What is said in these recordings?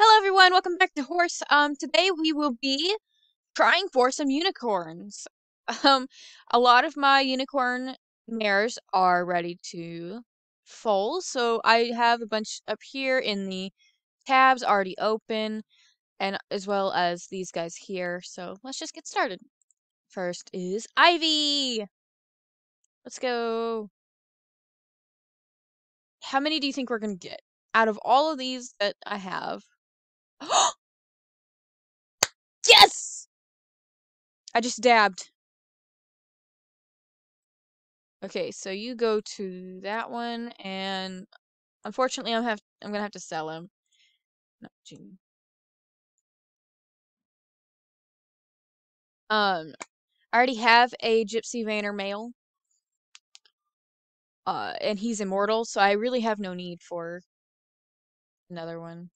Hello everyone, welcome back to Howrse. Um, today we will be trying for some unicorns. Um, a lot of my unicorn mares are ready to foal, so I have a bunch up here in the tabs already open, and as well as these guys here. So let's just get started. First is Ivy. Let's go. How many do you think we're gonna get? Out of all of these that I have, yes! I just dabbed. Okay, so you go to that one, and unfortunately, I'm have I'm gonna have to sell him. No, June. Um, I already have a Gypsy Vanner male. Uh, and he's immortal, so I really have no need for another one.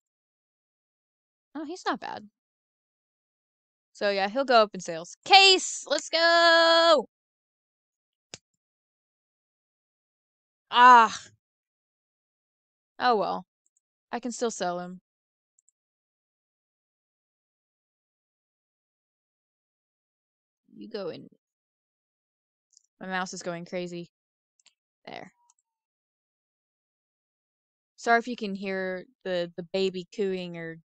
Oh, he's not bad. So yeah, he'll go up in sales. Case, let's go. Ah. Oh well. I can still sell him. You go in. My mouse is going crazy. There. Sorry if you can hear the the baby cooing or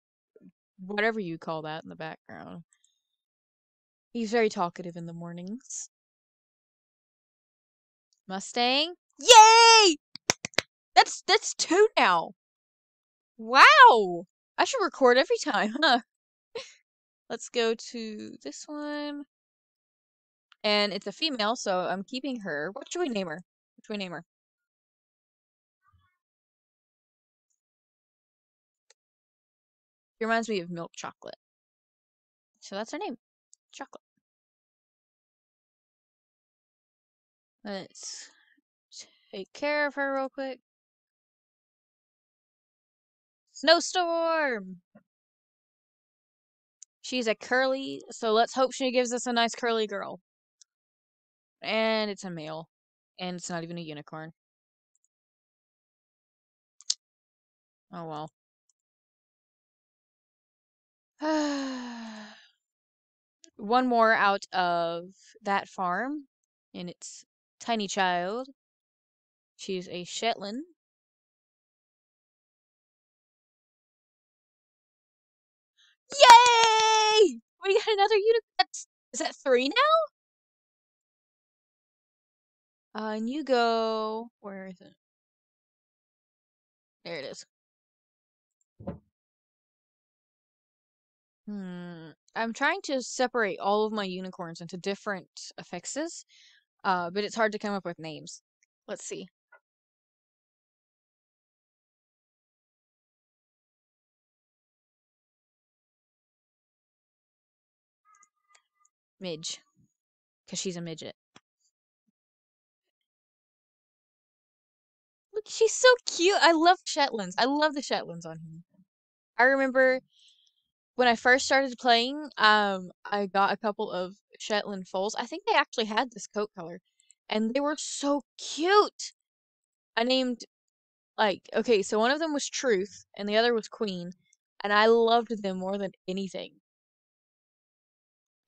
whatever you call that in the background. He's very talkative in the mornings. Mustang. Yay! That's that's two now. Wow. I should record every time, huh? Let's go to this one. And it's a female, so I'm keeping her. What should we name her? What should we name her? Reminds me of milk chocolate. So that's her name. Chocolate. Let's take care of her real quick. Snowstorm! She's a curly, so let's hope she gives us a nice curly girl. And it's a male. And it's not even a unicorn. Oh well. One more out of that farm, and it's Tiny Child. She's a Shetland. Yay! We got another unicorn. Is that three now? Uh, and you go. Where is it? There it is. Hmm. I'm trying to separate all of my unicorns into different affixes, uh, but it's hard to come up with names. Let's see. Midge. Because she's a midget. Look, she's so cute. I love Shetlands. I love the Shetlands on here. I remember when I first started playing, um, I got a couple of Shetland foals. I think they actually had this coat color, and they were so cute. I named like okay, so one of them was Truth, and the other was Queen, and I loved them more than anything.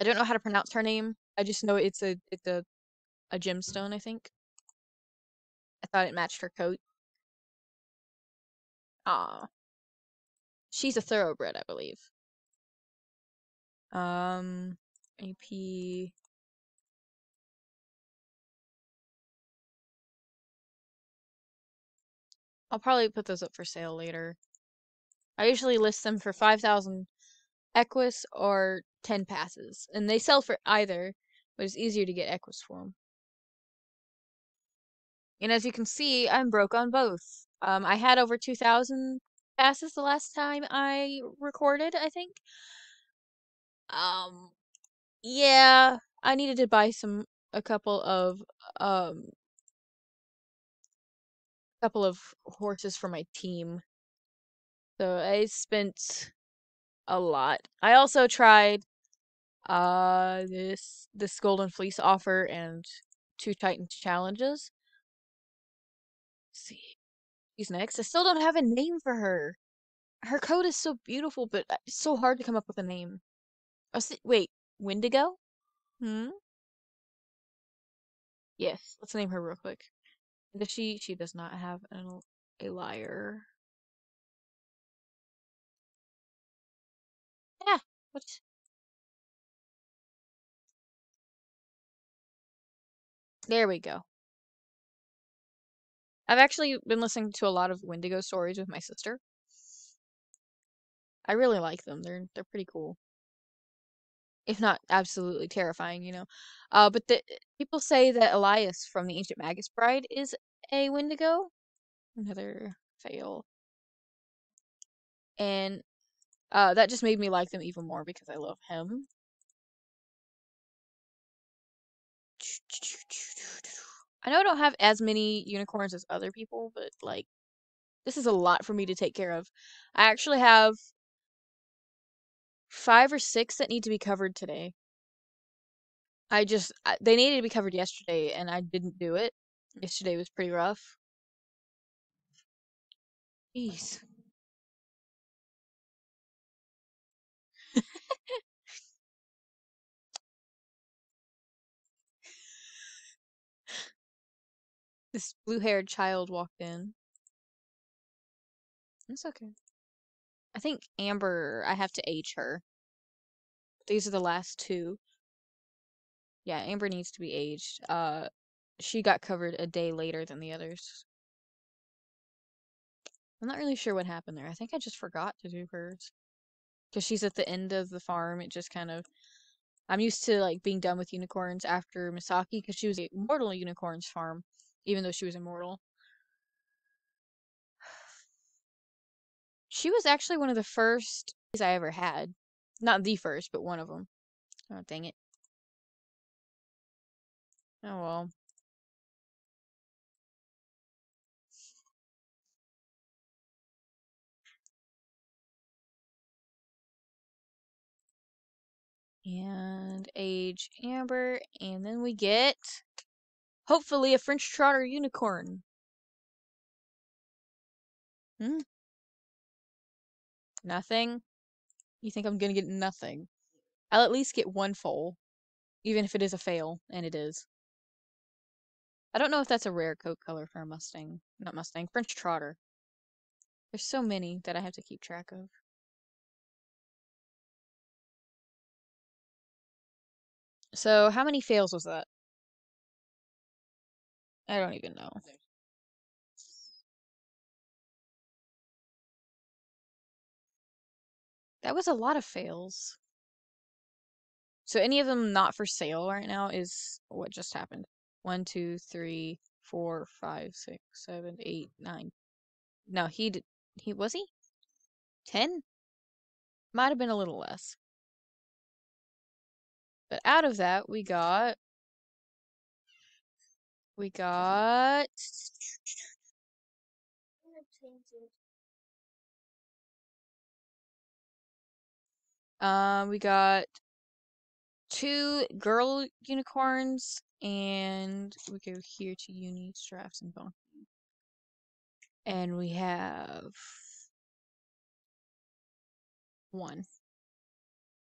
I don't know how to pronounce her name. I just know it's a it's a a gemstone, I think. I thought it matched her coat. Ah. She's a thoroughbred, I believe. Um AP I'll probably put those up for sale later. I usually list them for 5,000 Equus or 10 passes. And they sell for either, but it's easier to get Equus for them. And as you can see, I'm broke on both. Um, I had over 2,000 passes the last time I recorded, I think. Um, yeah, I needed to buy some, a couple of, um, a couple of horses for my team. So I spent a lot. I also tried uh this this golden fleece offer and two titan challenges. Let's see. She's next. I still don't have a name for her. Her coat is so beautiful, but uh, it's so hard to come up with a name. Oh, si- wait, Wendigo? Hmm? Yes, let's name her real quick. Does she? She does not have an, a liar. Yeah. What? There we go. I've actually been listening to a lot of Wendigo stories with my sister. I really like them. They're they're pretty cool. If not absolutely terrifying, you know. Uh, but the people say that Elias from the Ancient Magus Bride is a Wendigo. Another fail. And uh, that just made me like them even more because I love him. I know I don't have as many unicorns as other people, but like this is a lot for me to take care of. I actually have five or six that need to be covered today. I just they needed to be covered yesterday and I didn't do it. Yesterday was pretty rough. Jeez. this blue-haired child walked in. It's okay. I think Amber, I have to age her. These are the last two. Yeah, Amber needs to be aged. Uh, she got covered a day later than the others. I'm not really sure what happened there. I think I just forgot to do hers. Because she's at the end of the farm. It just kind of... I'm used to, like, being done with unicorns after Misaki, because she was a mortal unicorns farm, even though she was immortal. She was actually one of the first I ever had. Not the first, but one of them. Oh, dang it. Oh well. And age amber, and then we get hopefully a French Trotter unicorn. Hmm? Nothing? You think I'm gonna get nothing? I'll at least get one foal. Even if it is a fail, and it is. I don't know if that's a rare coat color for a Mustang. Not Mustang, French Trotter. There's so many that I have to keep track of. So, how many fails was that? I don't even know. That was a lot of fails. So any of them not for sale right now is what just happened. One, two, three, four, five, six, seven, eight, nine. No, he did. He was he? Ten? Might have been a little less. But out of that, we got. We got. Um, we got two girl unicorns, and we go here to uni, straps, and bone. And we have one.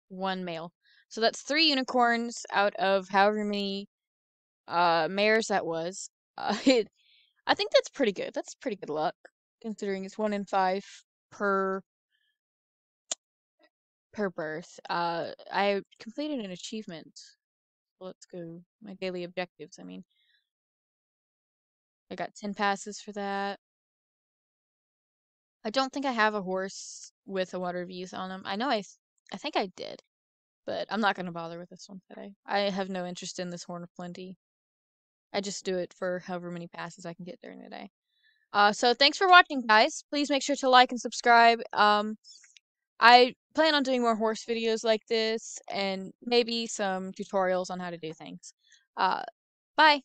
One male. So that's three unicorns out of however many uh mares that was. Uh, I think that's pretty good. That's pretty good luck, considering it's one in five per per birth. Uh, I completed an achievement. Let's go. My daily objectives, I mean. I got 10 passes for that. I don't think I have a horse with a water views on him. I know I, I think I did, but I'm not going to bother with this one today. I have no interest in this Horn of Plenty. I just do it for however many passes I can get during the day. Uh, so thanks for watching, guys. Please make sure to like and subscribe. Um, I plan on doing more horse videos like this and maybe some tutorials on how to do things. Uh, bye.